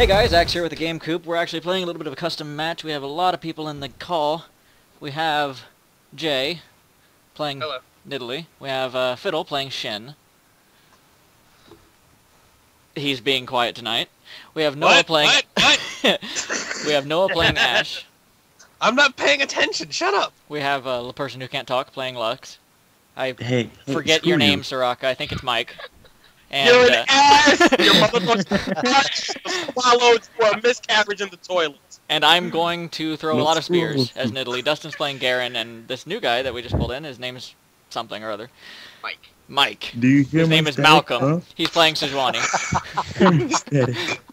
Hey guys, Axe here with the Game Coop. We're actually playing a little bit of a custom match. We have a lot of people in the call. We have Jay playing Hello. Nidalee. We have uh, Fiddle playing Shen. He's being quiet tonight. We have Noah What? playing. What? we have Noah playing Ashe. I'm not paying attention. Shut up. We have uh, the person who can't talk playing Lux. I Hey, hey, forget screw your you. name, Soraka. I think it's Mike. And, You're an uh, ass. Your mother was swallowed for a miscarriage in the toilet. And I'm going to throw a lot of spears as Nidalee. Dustin's playing Garen, and this new guy that we just pulled in, his name's something or other. Mike. Mike. Do you hear His name is static, Malcolm. Huh? He's playing Sejuani.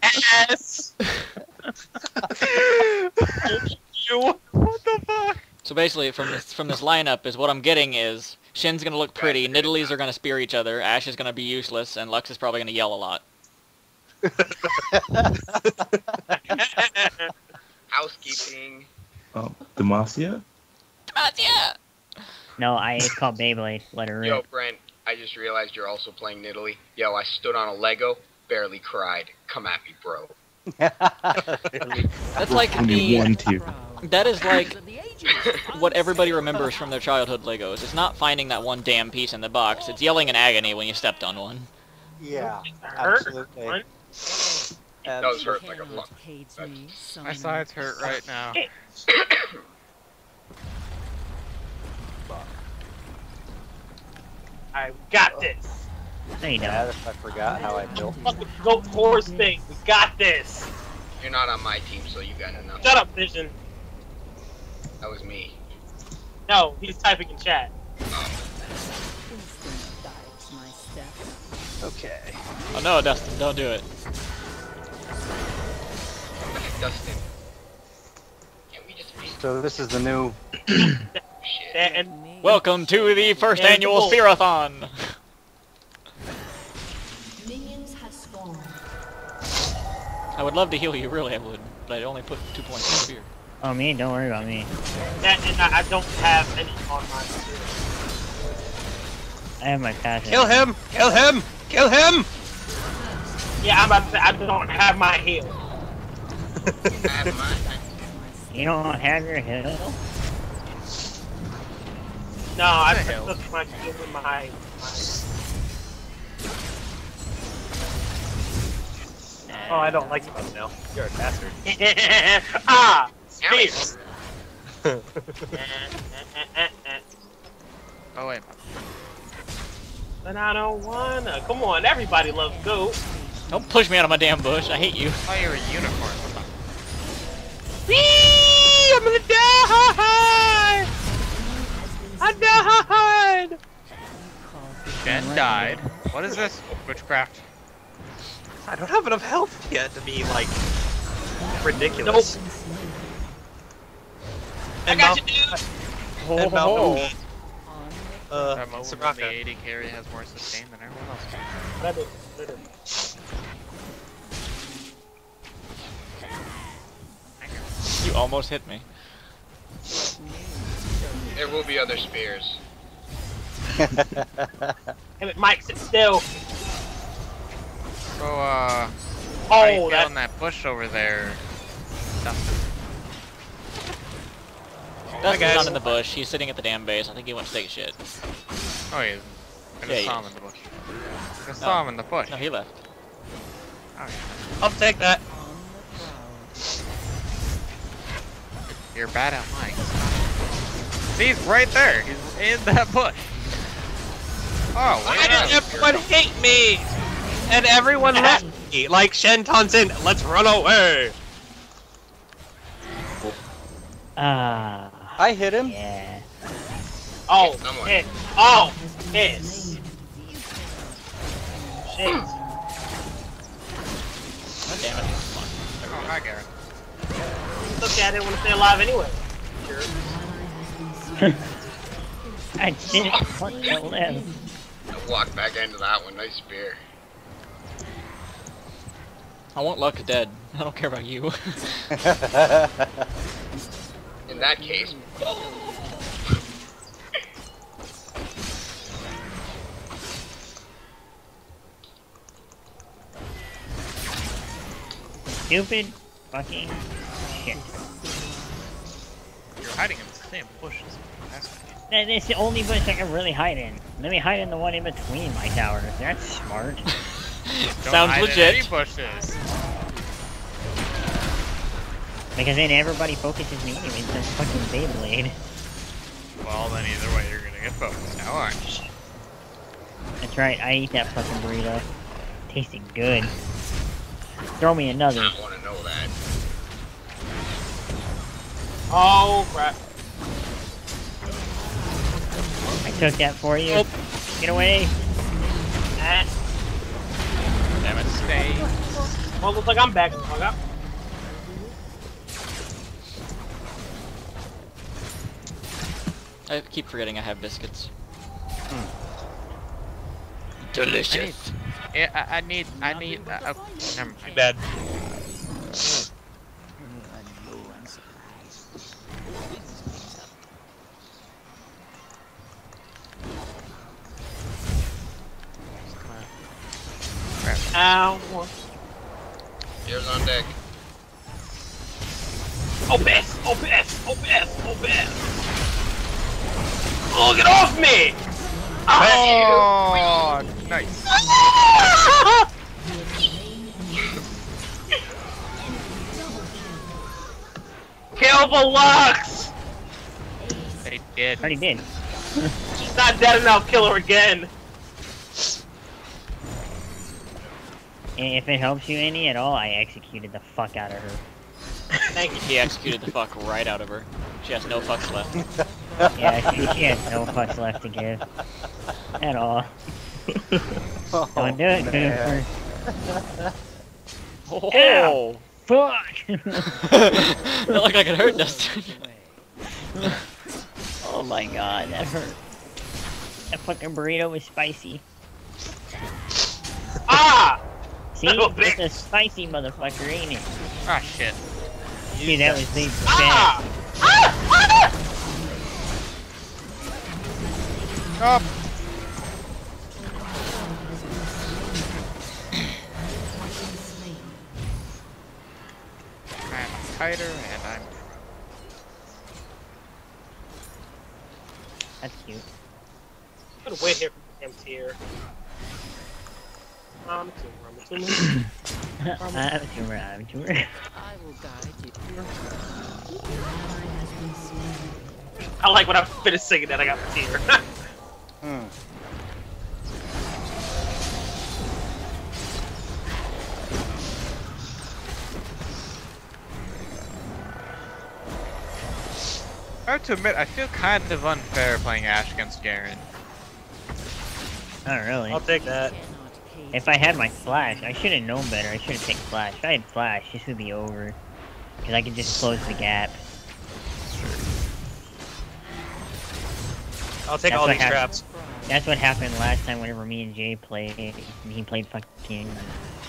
Ass. you. What the fuck? so basically, from this from this lineup, is what I'm getting is Shen's gonna look pretty, Nidalees are gonna spear each other, Ashe is gonna be useless, and Lux is probably gonna yell a lot. Housekeeping. Oh, Demacia? Demacia! No, I it's called Beyblade. Let her Yo, rip. Brent, I just realized you're also playing Nidalee. Yo, I stood on a Lego, barely cried. Come at me, bro. That's like Only the one tier. that is like what everybody remembers from their childhood Legos. It's not finding that one damn piece in the box. It's yelling in agony when you stepped on one. Yeah, Hurt. absolutely. What? And Those hurt like a fuck. My sides hurt right now. I got this. No, you don't. bad if I forgot how I built. Fucking goat horse thing. We got this. You're not on my team, so you got nothing. Shut up, Vision. That was me. No, he's typing in chat. Okay. Oh no, Dustin, don't do it. Dustin. Can we just be So this is the new. And Welcome to the first And annual bull. Spearathon! Minions have spawned. I would love to heal you, really I would, but I only put two points in spear. Oh, me? Don't worry about me. that, and I, I don't have any on my screen. I have my passion. Kill him! Kill him! Kill him! Yeah, I'm about to say, I don't have my heal. I have mine. You don't have your heal? No, I the hell? took my heal in my. my Oh, I don't like you now. You're a bastard. ah! Spear! Oh wait, but I don't wanna. Come on, everybody loves goat. Don't push me out of my damn bush, I hate you. I thought you were a unicorn. What the Whee! I'm gonna die! I died! Jen died. What is this? Witchcraft. I don't have enough health yet to be like ridiculous. I And got you, dude! Oh, and Malmuni, That uh, mobile Soraka. the AD carry has more sustain than everyone else. Brother, brother. You almost hit me. There will be other spears. Damn it, Mike, sit still. So, uh, Oh, feel in that. that bush over there? Dustin? Dustin's guys. not in the bush, he's sitting at the damn base. I think he went to take a shit. Oh, he isn't. I just Yeah, he saw is. him in the bush. I just saw him in the bush. No, he left. I'll take that. You're bad at mine. See, he's right there. He's in that bush. Oh, Why did everyone hate me? And everyone left me. Like Shenton's in. Let's run away. Ah. I hit him. yeah. Oh, Someone. piss. Oh, piss. Shit. Hmm. God damn it. Oh, hi, Garrett. Look at it when it's alive anyway. I didn't want to live. I walked back into that one. Nice spear. I want Luck dead. I don't care about you. In that case, stupid fucking shit. You're hiding in the same bushes. That's That is the only bush I can really hide in. Let me hide in the one in between my towers. That's smart. Don't Sounds hide in legit. Bushes. Because then everybody focuses me anyways. That's fucking Beyblade. Well, then either way, you're gonna get focused now, aren't you? That's right. I eat that fucking burrito. Tasted good. Throw me another. I want to know that. Oh crap. I took that for you. Get away. Ah. Damn it. Stay. Well, looks like I'm back. Fuck up. I keep forgetting I have biscuits. I Delicious. need, yeah, I, I need, I need, uh, uh, never mind. Bad. Already did. She's not dead enough. Kill her again. And if it helps you any at all, I executed the fuck out of her. Thank you. He executed the fuck right out of her. She has no fucks left. Yeah, she, she has no fucks left to give. At all. Oh, Don't do it, oh, man. Cooper. Oh! Fuck! that looked like it hurt, Dustin. Oh my god, that hurt. That fucking burrito was spicy. Ah! See? Oh, It's bitch. a spicy motherfucker, ain't it? Ah, shit. See, that was the best. Ah! Ah! Oh, I'm tighter and I'm. That's cute. I'm gonna wait here for him tier. Um, two, um, two, I'm a tumor, I'm a tumor. I like when I finished singing that I got the tier. Hmm. I have to admit, I feel kind of unfair playing Ashe against Garen. Not really. I'll take that. If I had my flash, I should have known better. I should have picked flash. If I had flash, this would be over. Because I could just close the gap. I'll take That's all what these happened. traps. That's what happened last time whenever me and Jay played. He played fucking...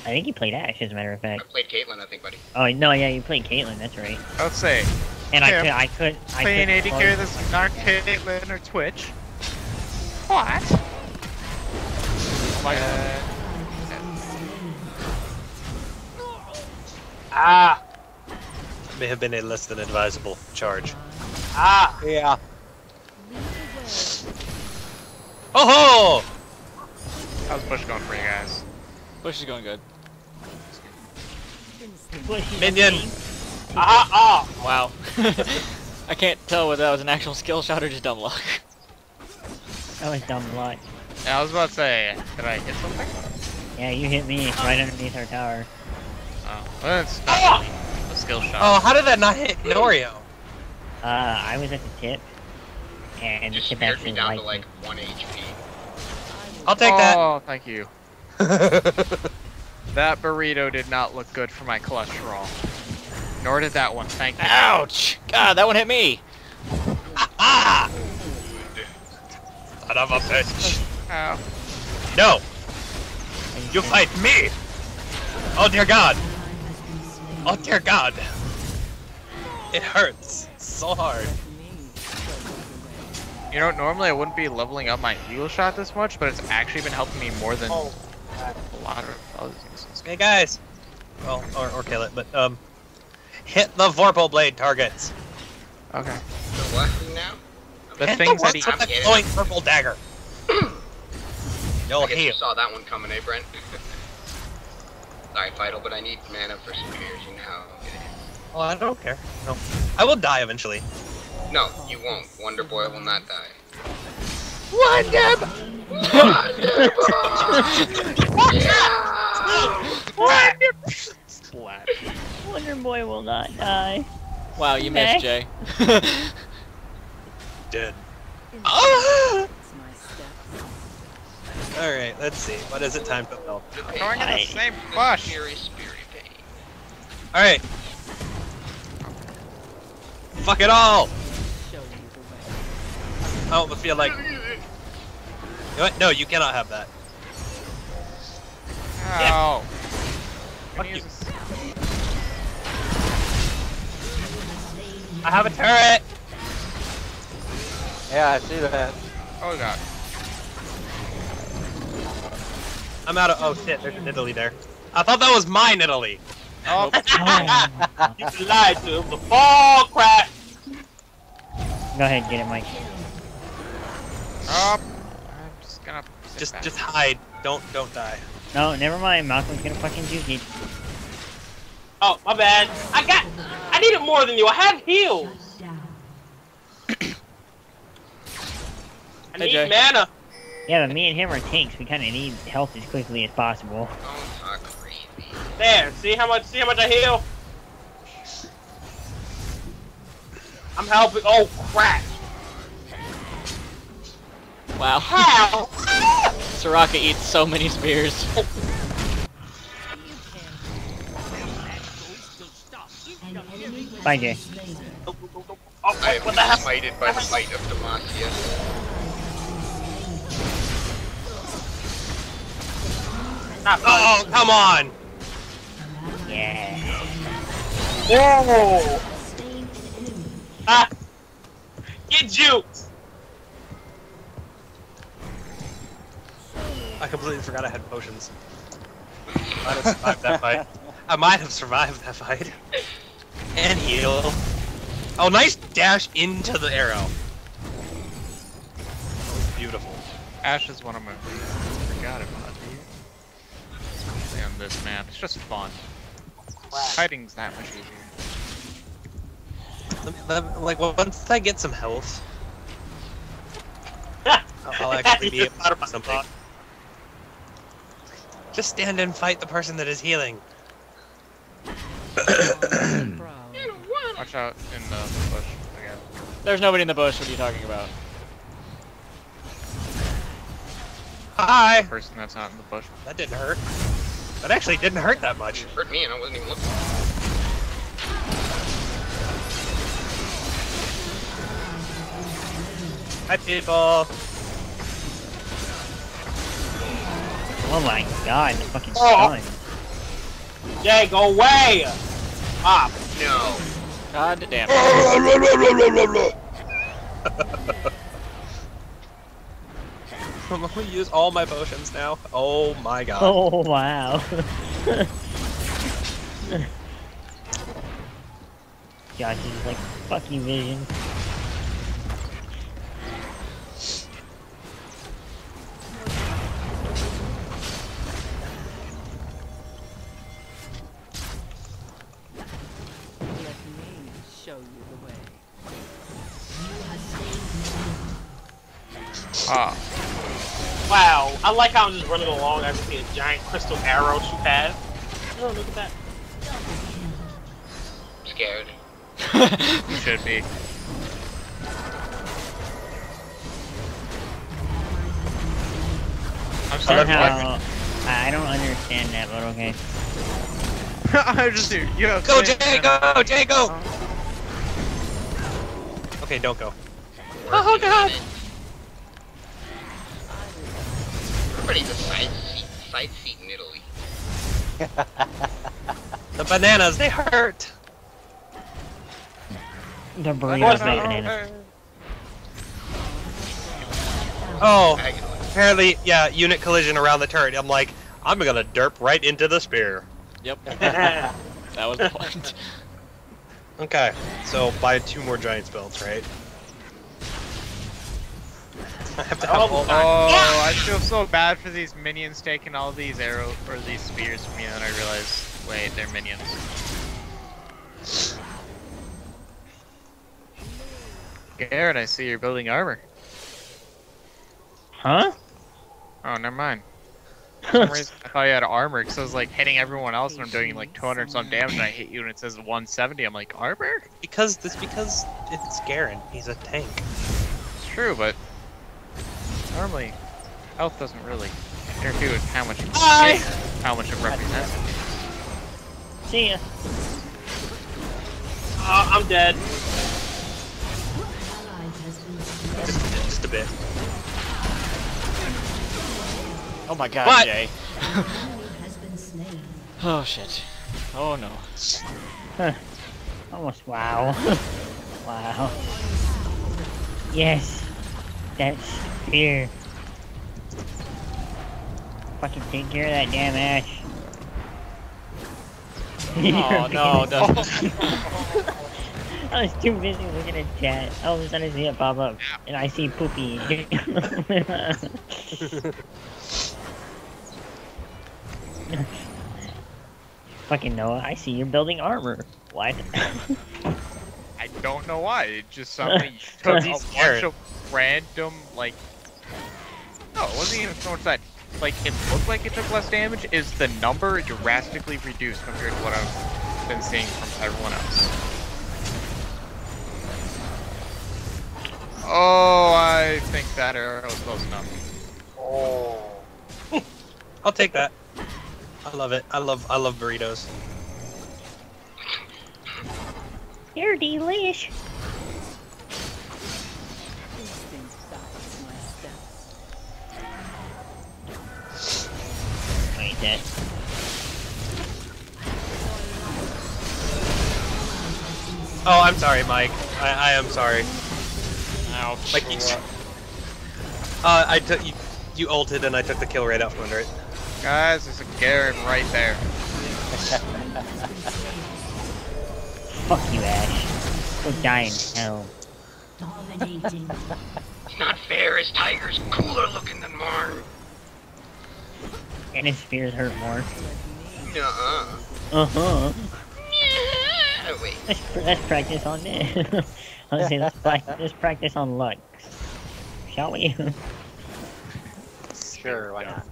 I think he played Ashe, as a matter of fact. I played Caitlyn, I think, buddy. Oh, no, yeah, you played Caitlyn, that's right. I would say, And I could, I could, I playing could 80 close- carry this is not Caitlyn or Twitch. What? Uh, Ah! May have been a less than advisable charge. Ah! Yeah. Oh ho! how's Bush going for you guys? Bush is going good. Bushy Minion. Thing. Ah! Ah! Wow. I can't tell whether that was an actual skill shot or just dumb luck. That was dumb luck. Yeah, I was about to say, did I hit something? Yeah, you hit me right underneath our tower. Oh, well, it's not Ah! really a skill shot. Oh, how did that not hit Norio? Uh, I was at the tip. And the Just tip scared actually me down to like me. 1 HP. I'll take that. Oh, thank you. That burrito did not look good for my cholesterol. Nor did that one, thank you. Ouch! God, that one hit me! ah! Son of a bitch. Ow. No! You fight me! Oh dear god! Oh dear god! It hurts so hard. You know, normally I wouldn't be leveling up my heal shot this much, but it's actually been helping me more than Oh. a lot of other things. Hey guys, well, or, or kill it, but um, hit the Vorpal blade targets. Okay. The what now? The Hit things that ones he. with the I'm glowing purple dagger. You'll I guess you saw that one coming, eh, Brent? Sorry, Vital, but I need mana for spears. You know how. Well, I don't care. No, I will die eventually. No, you won't. Wonder Boy will not die. wonder Splat. Wonder Boy will not die. Wow, you missed, Jay. Dead. Ah! All right, let's see. What is it time to build? Going in the same bush. Fury, Spirit, Pain. All right. Fuck it all. I don't feel like. You know what? No, you cannot have that. Oh. Fuck Gonna you. I have a turret. Yeah, I see that. Oh god. I'm out of. Oh shit! There's an Italy there. I thought that was mine Italy. Oh. You lied to him. The ball crap. Go ahead, get it, Mike. oh. I'm just gonna. Just, back. just hide. Don't, don't die. No, never mind. Malcolm's gonna fucking juke it. Oh, my bad. I got. I needed more than you. I have heals. I need Jay. mana. Yeah, but me and him are tanks. We kind of need health as quickly as possible. Don't talk crazy. There. See how much? See how much I heal? I'm helping. Oh crap! Wow. How? Soraka eats so many spears. Bye, Jay. Oh, I what, have what been the hell? by the might of Demacia. Not Oh, come on! Yeah. Whoa! Ah! Get juked! I completely forgot I had potions. I might have survived that fight. I might have survived that fight. And heal. Oh, nice dash into the arrow. Beautiful. Ashe is one of my favorites. Forgot about it. Especially on this map. It's just fun. Fighting's that much easier. Let me- Like once I get some health, I'll, I'll actually be You able to do something. Just stand and fight the person that is healing. Watch out in uh, the bush again. There's nobody in the bush. What are you talking about? Hi. Person that's not in the bush. That didn't hurt. That actually didn't hurt that much. Hurt me and I wasn't even looking. Hi, people. Oh my god, the fucking Oh. stun. Jay, go away! Pop. No. God damn. it. I'm gonna use all my potions now. Oh my god. Oh wow. Josh he's like, fuck you, Vision. Like how I'm just running along. I see a giant crystal arrow shoot past. Oh, look at that. I'm Scared. You should be. I'm sorry. Somehow, I I don't understand that, but okay. I just do. You have Go, same- Jay, go, Jay, go! Okay, don't go. Oh god! Everybody's a side seat, side seat in Italy. The bananas, they hurt! The course burritos not. make bananas. Oh, oh apparently, yeah, unit collision around the turret. I'm like, I'm gonna derp right into the spear. Yep, that was the point. Okay, so buy two more giant spells, right? I have to have Oh, all. Oh, I feel so bad for these minions taking all these arrows or these spears from me, and then I realize, wait, they're minions. Garrett, I see you're building armor. Huh? Oh, never mind. Reason, I thought you had armor because I was like hitting everyone else and I'm doing like 200 some damage and I hit you and it says 170. I'm like, armor? Because it's because it's Garen. He's a tank. It's true, but normally health doesn't really interfere with how much you Hi. how much it represents. See ya. Uh, I'm dead. Ally has been slain. Just, just a bit. Oh my god, But- Jay. Enemy has been slain. Oh shit. Oh no. Almost wow. wow. Yes. That's fear. Fucking take care of that damn ash. Oh no, doesn't. I was too busy looking at chat. All of a sudden I see it pop up, and I see Poopy. Fucking Noah, I see you're building armor. What? I don't know why. It just suddenly took a bunch of random like. No, it wasn't even so much that. Like it looked like it took less damage. Is the number drastically reduced compared to what I've been seeing from everyone else? Oh, I think that arrow was close enough. Oh. I'll take that. I love it. I love I love burritos. You're delish. Wait, that. Oh, I'm sorry, Mike. I, I am sorry. Ouch. Like, you- uh, I took you. You ulted and I took the kill right out from under it. Guys, there's a Garen right there. Fuck you, Ashe. Go die in hell. Dominating. It's not fair. His tiger's cooler looking than Marn. And his spears hurt more. Nuh-uh. Uh huh. Yeah, wait. Let's, pr- let's practice on this. Let's say let's, prac- let's practice on Lux. Shall we? Sure, why not?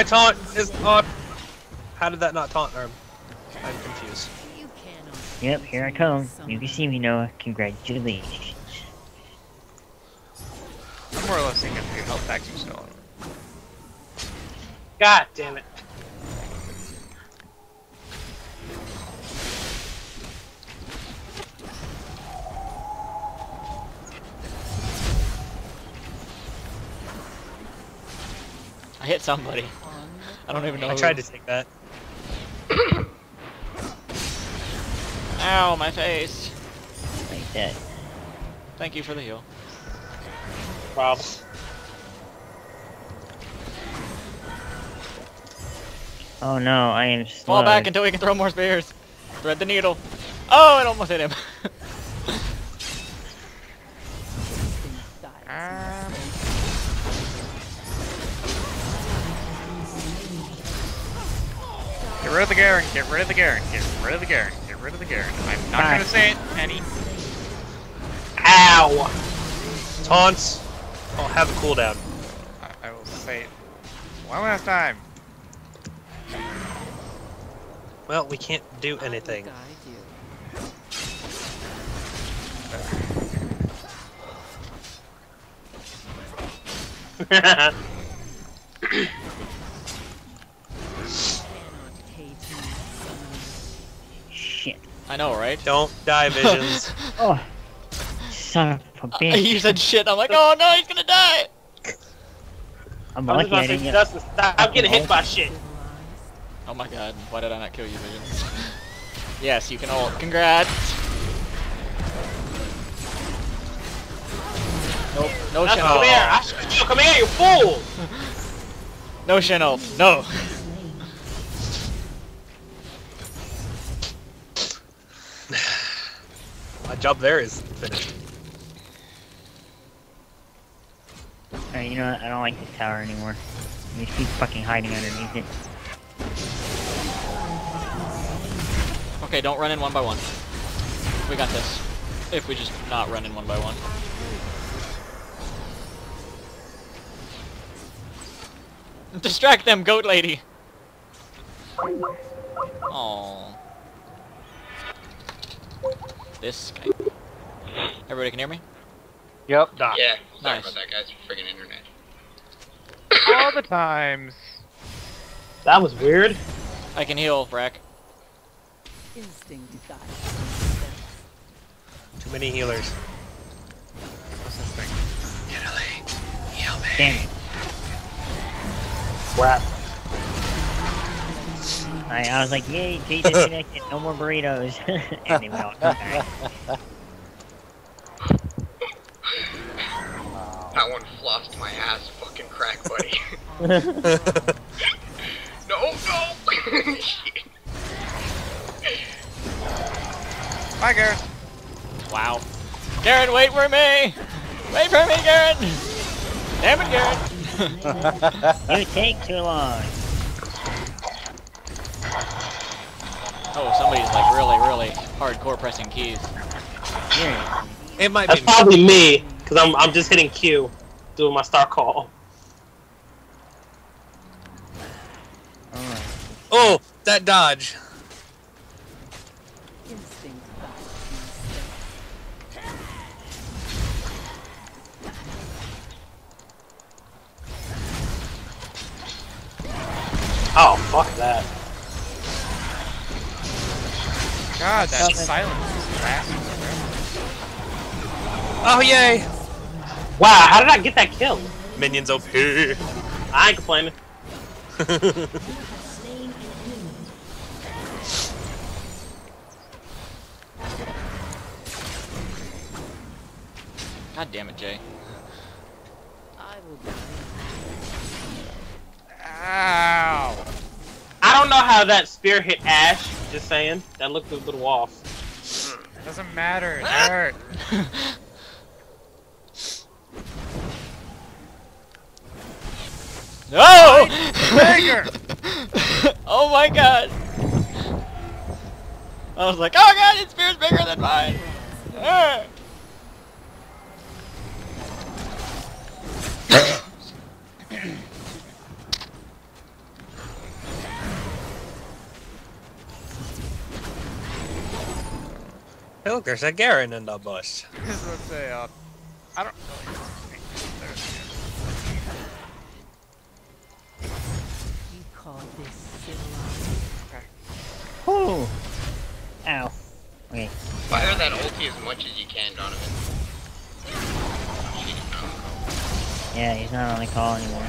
My taunt is on. How did that not taunt arm? I'm confused. yep, here I come. You can see me, Noah. Congratulations. I'm more or less thinking if your health packs are still on. God damn it. I hit somebody. I don't even know. I who. tried to take that. Ow, my face. Like that. Thank you for the heal. Problem. Oh no, I am slow. Fall back until we can throw more spears. Thread the needle. Oh, it almost hit him. rid of the Garen, get rid of the Garen, get rid of the Garen, get rid of the Garen. I'm not Bye. gonna say it any. Ow! Taunts. I'll have a cooldown. I, I will say it one last time. Well, we can't do anything. I know, right? Don't die, visions. Oh. Son of a Uh, bitch. you said shit. I'm like, oh no, he's gonna die. I'm I was lucky I about didn't say, get. Dustin, stop getting hit by shit. Oh my god, why did I not kill you, Visions? yes, you can ult. Congrats! Nope, no Dustin, Shen come here. I should you. Come here, you fool. No Shen ult. No! Job there is finished. Alright, you know what? I don't like this tower anymore. You just keep fucking hiding underneath it. Okay, don't run in one by one. We got this. If we just not run in one by one. Distract them, goat lady! Oh. This guy. Everybody can hear me? Yep. Doc. Yeah, sorry Nice. about that, guys. Friggin' internet. All the times. That was weird. I can heal, Rack. Instinct dies. Too many healers. What's this thing? Damn it. Crap. I, I was like, yay, Jay disconnected, no more burritos. and they went all come back. That one flossed my ass, fucking crack, buddy. no, no! Shit. Bye, Garrett. Wow. Garen, wait for me! Wait for me, Garen! Damn it, Garen! You take too long. Oh, somebody's like really, really hardcore pressing keys. Seriously. It might That's be. probably me, because I'm, I'm just hitting Q, doing my star call. Alright. Oh, that dodge. Oh, fuck that. God, that Something. silence is fast. Oh, yay! Wow, how did I get that kill? Minions OP. I ain't complaining. Slain an enemy. God damn it, Jay. I will die. Ow! I don't know how that spear hit Ashe, just saying. That looked a little off. Doesn't matter. It ah! hurt. No! Trigger! oh my god! I was like, oh god, his spear's bigger than mine! Look, there's a Garen in the bush. This was a, uh, I don't really You call this civilized? Whew. Ow. Okay. Fire that ulti as much as you can, Donovan. Yeah, he's not on the call anymore.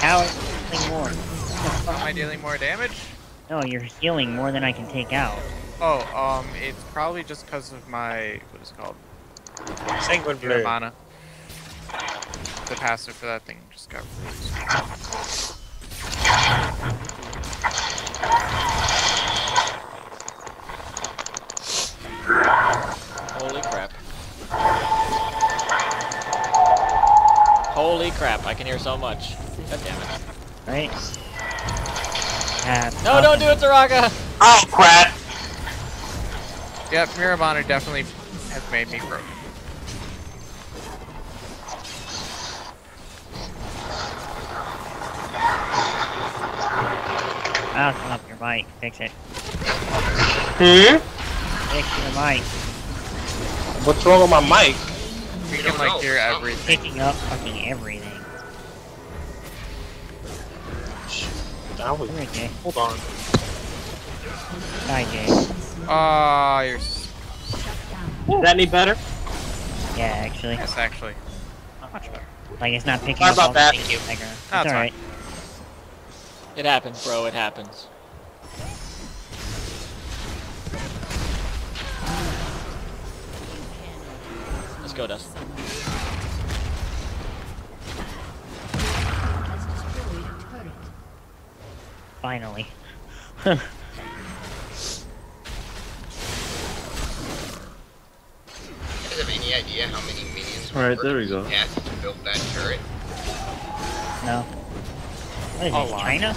How is healing more? Am I dealing more damage? No, you're healing more than I can take out. Oh, um, it's probably just because of my, what is it called? Sanguine Pure Blade. mana. The passive for that thing just got released. Holy crap. Holy crap, I can hear so much. God damn it. Right? No, don't do it, Soraka! Oh, crap. Yeah, Mirabana definitely has made me broken. I'll come up your mic. Fix it. Hmm? Fix your mic. What's wrong with my mic? We We can don't like know. hear everything. Picking up fucking everything. I was, here, Jay. hold on. Bye, Jay. Ah, you're s- Shut down. Is that any better? Yeah, actually. Yes, actually. Much better. Like it's not picking Sorry up about all that. the Thank you. background. It's That's alright. It happens, bro. It happens. Let's go, Dust. Finally. You guys have any idea how many minions All right, there we go. Yes, built that turret. No. What is A this, lot. China?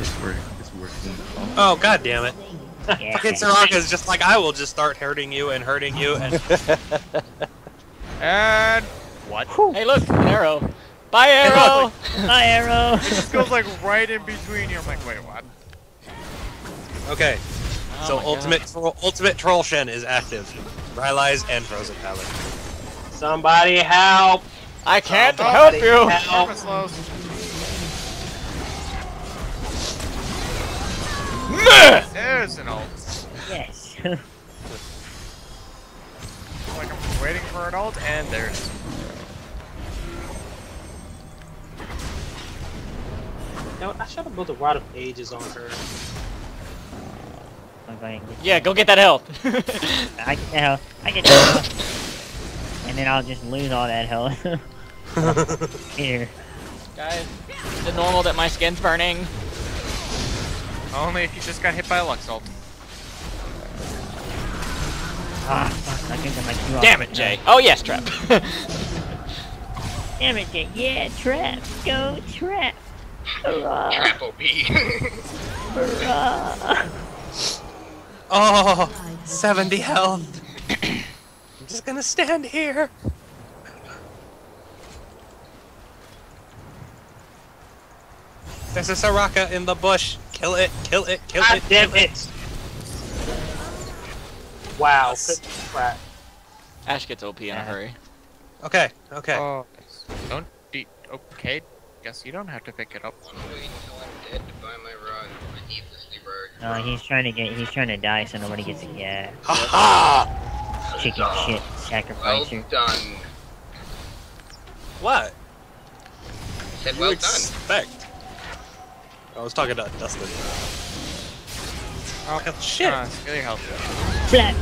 It's working. It's working. Oh god damn it! Yeah. Fucking Soraka is just like I will just start hurting you and hurting you and And what? Hey, look, an arrow. Bye, arrow. Hi, Arrow! It just goes like right in between you. I'm like, wait, what? okay. Oh so ultimate troll, ultimate troll shen is active. Rylai's and Frozen Mallet. Somebody help! I can't help you. help. There's an ult. yes. Like I'm waiting for an ult, and there's. Know, I should have built a Rod of Ages on her. I'm going to Yeah, go get that health. I get the hell. I get the hell. And then I'll just lose all that health. Here. Guys, is it normal that my skin's burning? Only if you just got hit by a Lux ult. Ah, fuck. I think I might do all Damn it. Jay. Oh yes, trap. Damn it, Jay. Yeah, trap. Go, trap. Hurrah. Trap OP. Hurrah. Oh, 70 health. I'm just gonna stand here. There's a Soraka in the bush. Kill it, kill it, kill God it. damn kill it! Wow, Yes. good crap. Ashe gets OP in a hurry. Okay, okay. Oh, don't de- Okay, guess you don't have to pick it up. Wanna wait until I'm dead to buy my rod. I needlessly rode. No, he's trying to get. He's trying to die so nobody gets it. Yeah. Ha ha! Chicken shit Well sacrificer. done. What? Said You well done. expect? I was talking to Dustin. Oh, Oh, shit. Uh, steal your. Flat.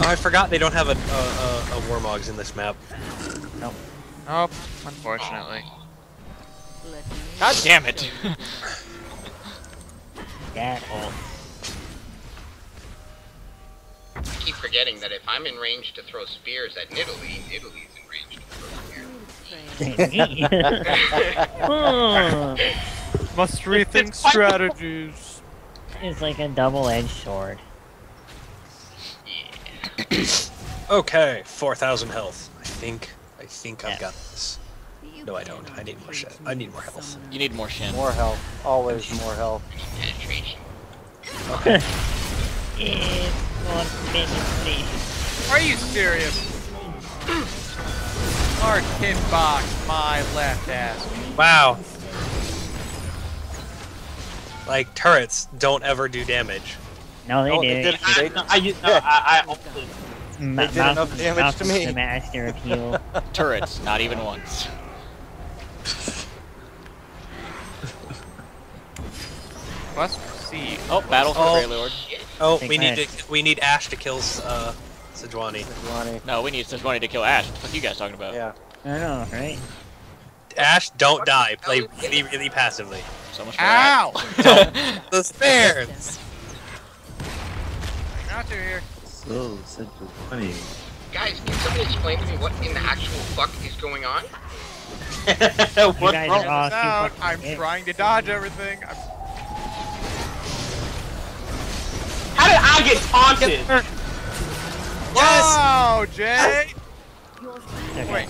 Oh, I forgot they don't have a, a, a, a Warmog's in this map. Nope. Oh, unfortunately. Let me God damn it. That ult. I keep forgetting that if I'm in range to throw spears at Nidalee, Nidalee's in range to throw spears. Must rethink It's strategies. it's like a double-edged sword. Okay, 4,000 health. I think, I think I've got this. No, I don't. I need more shit. I need more health. You need more shin. More health. Always more health. Okay. It's one minute, Are you serious? Hard hitbox my left ass. Wow. Like, turrets don't ever do damage. No, they No, do. they did- I, They- no, I, used- no, I, I ulted. Ma- did enough damage to me. The master of heal. Turrets, not even once. Must see. Oh, battle for Oh. Grey Lord. Oh, we need to we need Ashe to kill uh Sejuani. Ronnie. No, we need Sejuani to kill Ashe. What are you guys talking about? Yeah. I know, right? Ashe, don't die. Play really, really passively. So much for that. Ow! The spares. Not through here. So, such a funny. Guys, can somebody explain to me what in the actual fuck is going on? What's wrong? are all too Out. fucking I'm hit. trying to dodge everything. I'm... How did I get taunted? Wow, Jay! Okay. Wait,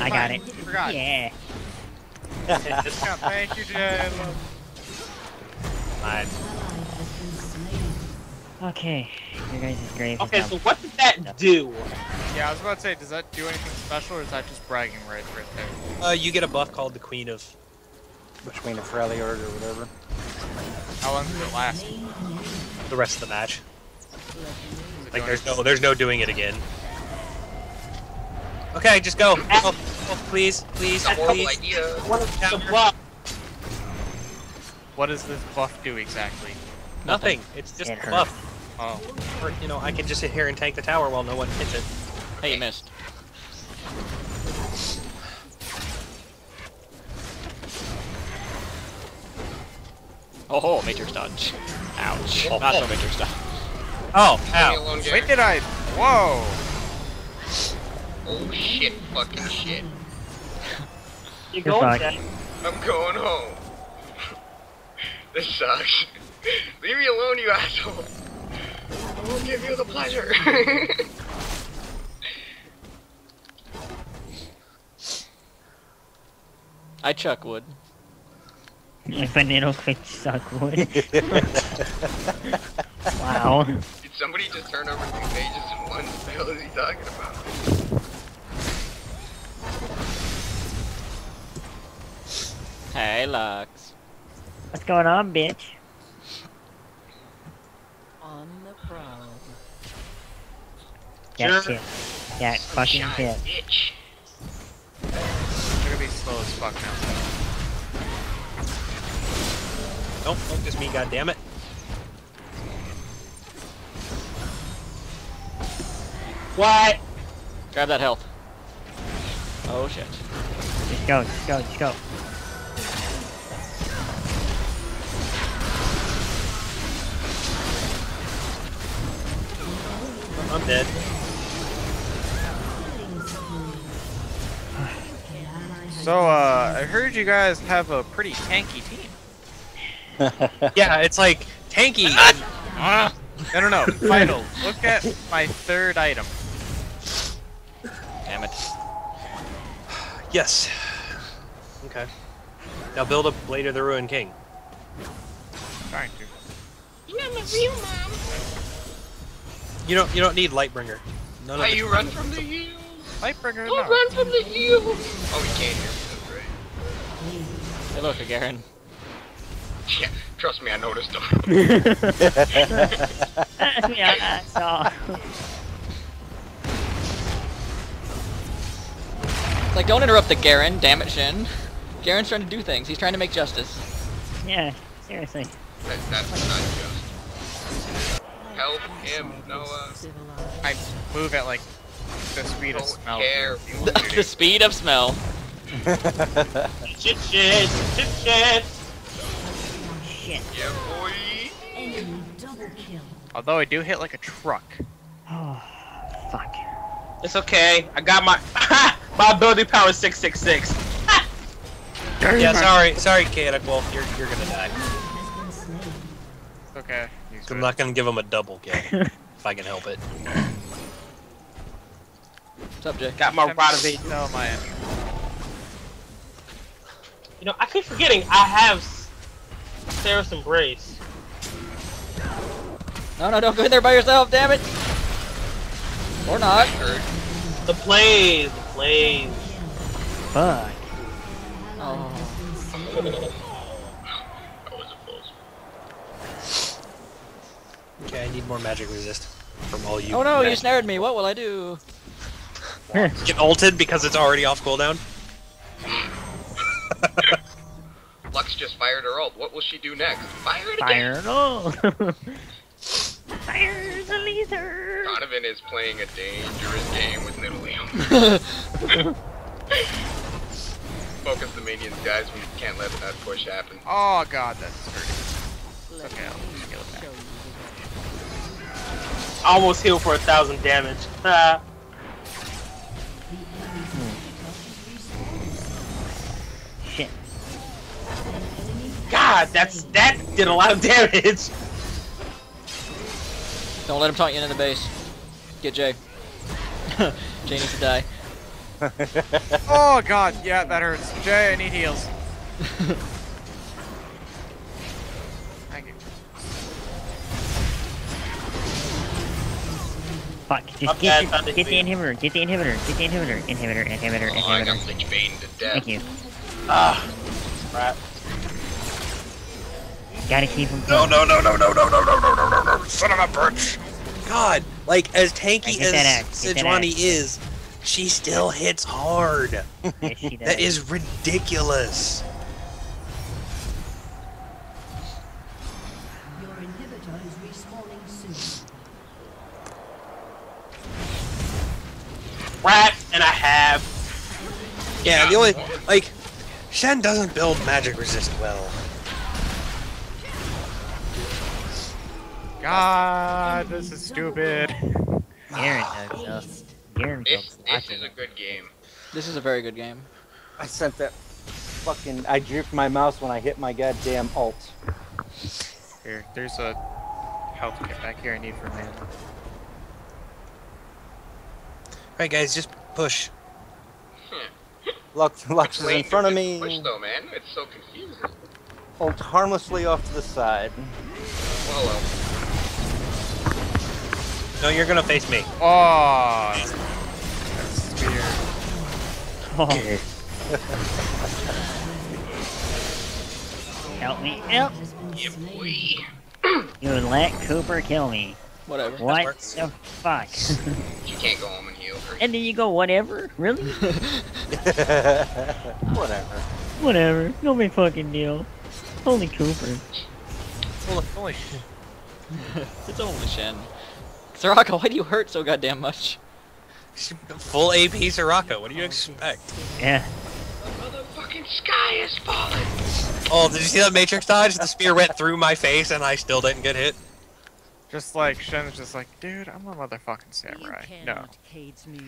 I got it. forgot. Yeah. Yeah, thank you, Jay. I love- Okay. Your guys' grave is Okay, so what did that do? Yeah, I was about to say, does that do anything special, or is that just bragging rights right there? Uh, you get a buff called the Queen of. Between a Freljord or whatever. How long does it last? The rest of the match. Like there's no there's no doing it again. Okay, just go. Oh, oh, please, please, It's a horrible please. idea. What is the buff? What does this buff do exactly? Nothing. It's just buff. Oh, Or, you know, I can just sit here and tank the tower while no one hits it. Hey, you missed. Oh ho, Matrix dodge. Ouch. Oh, Not oh. so Matrix dodge. Oh, Leave ow. wait, did I? Whoa! Oh shit, fucking shit. You You're go, fucked. Jack. I'm going home. this sucks. Leave me alone, you asshole. I won't give you the pleasure. I chuck wood. If a needle could suck wood. wow. Did somebody just turn over two pages in one? What the hell is he talking about? Hey, Lux. What's going on, bitch? On the prowl. That Sure. shit. That fucking shit. bitch. They're gonna be slow as fuck now. Nope, nope, just me, goddammit. What? Grab that health. Oh shit. Just go, just go, just go. I'm dead. So, uh, I heard you guys have a pretty tanky team. Yeah, it's like tanky. I don't know. Final. Look at my third item. Damn it. yes. Okay. Now build a Blade of the Ruined King. Trying to. You're not my real mom. You don't you don't need Lightbringer. None Why of it. you run from the hills? Lightbringer, Oh, no. run from the hills. Oh, you can't hear me. That's right. Hey, look, Garen. Yeah, trust me, I noticed them. yeah, I saw. It's like, don't interrupt the Garen, damn it, Shen. Garen's trying to do things. He's trying to make justice. Yeah, seriously. That, that's not just. Help him, Noah. I move at like the speed of Don't smell. care The, the speed of smell. Shit, shit, shit, shit. Shit. Yeah, boy. Enemy double kill. Although I do hit like a truck. Oh, fuck. It's okay. I got my my ability power six six six. Yeah, sorry, sorry, ChaotikWulf, you're you're gonna die. Has been slain. Okay. used I'm it. not gonna give him a double kill if I can help it. What's up, Jay? Got my I'm rod of age. No, my You know, I keep forgetting I have Seraph's Embrace. No, no, don't go in there by yourself, damn it! Or not. The blaze, the blaze. Fuck. Oh. That was a close. Okay, I need more magic resist from all you. Oh no, you snared me. What will I do? Get ulted because it's already off cooldown. Just fired her ult. What will she do next? Fire it again. Fire no. Fire the laser. Donovan is playing a dangerous game with Nidalee. Focus the minions, guys. We can't let that push happen. Oh god, that's hurting. It's okay, I'll just heal back. I almost healed for a thousand damage. God, that's that did a lot of damage. Don't let him taunt you into the base. Get Jay. Jay needs to die. Oh god, yeah, that hurts. Jay, I need heals. Thank you. Fuck. Just Okay, get, I found the, get the inhibitor. Get the inhibitor. Get the inhibitor. Inhibitor. Inhibitor. Oh, I got Inhibitor. Bane to death. Thank you. Ah, crap. Gotta keep him No, no, no, no, no, no, no, no, no, no, no, no, son of a bitch! God, like as tanky as axe, Sejuani is, she still hits hard. Yes, she does. That is ridiculous. Your inhibitor is respawning soon. Rat and a half. Yeah, the only like Shen doesn't build magic resist well. God, this is stupid. Garen does though. Garen This, this is a good game. This is a very good game. I sent that fucking. I dripped my mouse when I hit my goddamn alt. Here, there's a health kit back here I need for mana. Alright, guys, just push. Hmm. Lux, Lux is in front of me. Push though, man. It's so confusing. Ult harmlessly off to the side. Oh, well, well. No, you're gonna face me. Oh, that's weird. Oh, help me! Help! Has been Yeah, boy. You let Cooper kill me. Whatever. What the fuck? You can't go home and heal her. and then you go, whatever? Really? Whatever. Whatever. No big fucking deal. Only Cooper. Holy, holy It's only Shen. Soraka, why do you hurt so goddamn much? Full AP Soraka. What do you expect? Yeah. Motherfucking sky is falling. Oh, did you see that Matrix dodge? The spear went through my face and I still didn't get hit. Just like Shen's just like, dude, I'm a motherfucking samurai. No. me.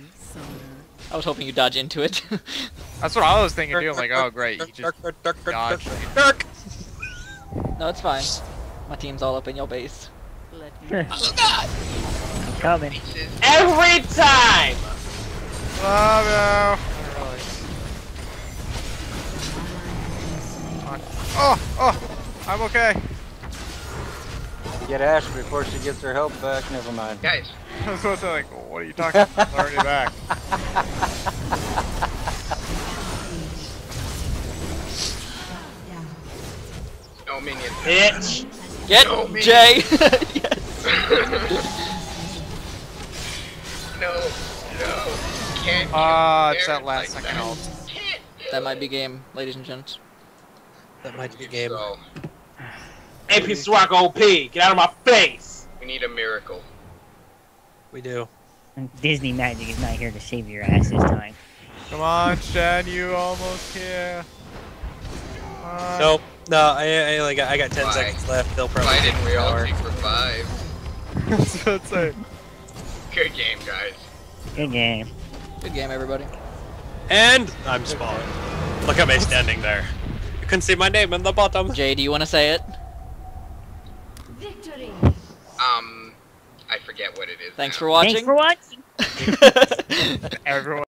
I was hoping you'd dodge into it. That's what I was thinking too. I'm like, oh great, you just dodge. No, it's fine. My team's all up in your base. Let me I'm coming. Every time! Oh no. Oh, oh, I'm okay. Get Ashe before she gets her health back. Never mind. Guys, I was about to like, what are you talking about? I'm already back. no minion. Bitch! Get No. Jay! yes. no, no. Can't. Ah, kill it's that last like second that. ult. That might be game, ladies and gents. That might be game. So, AP Swag OP, get out of my face! we need a miracle. We do. Disney Magic is not here to save your ass this time. Come on, Shen, you almost here. Come. Nope. No, I, I only got I got ten Why? seconds left. They'll probably. Why didn't we all hour. take for five? That's what I'd say. Good game, guys. Good game. Good game, everybody. And I'm spawned. Look at me standing there. You can see my name in the bottom. Jay, do you want to say it? Victory! Um, I forget what it is. Thanks now. for watching. Thanks for watching. Everyone.